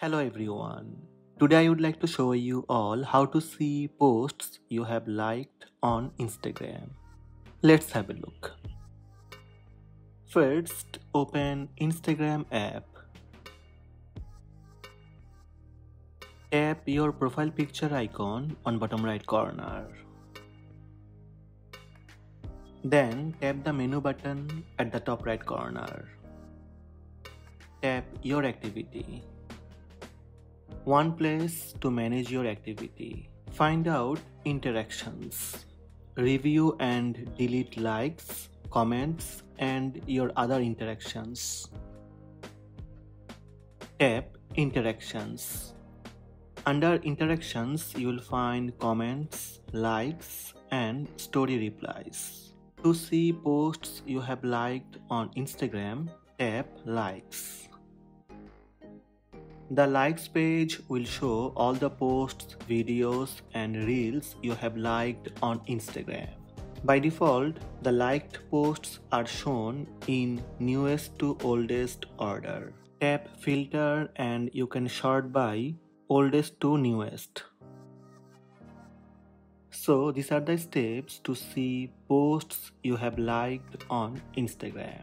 Hello everyone. Today I would like to show you all how to see posts you have liked on Instagram. Let's have a look. First, open Instagram app. Tap your profile picture icon on bottom right corner. Then tap the menu button at the top right corner. Tap your activity. One place to manage your activity. Find out interactions. Review and delete likes, comments, and your other interactions. Tap Interactions. Under Interactions, you will find comments, likes, and story replies. To see posts you have liked on Instagram, tap Likes. The likes page will show all the posts, videos and reels you have liked on Instagram. By default, the liked posts are shown in newest to oldest order. Tap filter and you can sort by oldest to newest. So these are the steps to see posts you have liked on Instagram.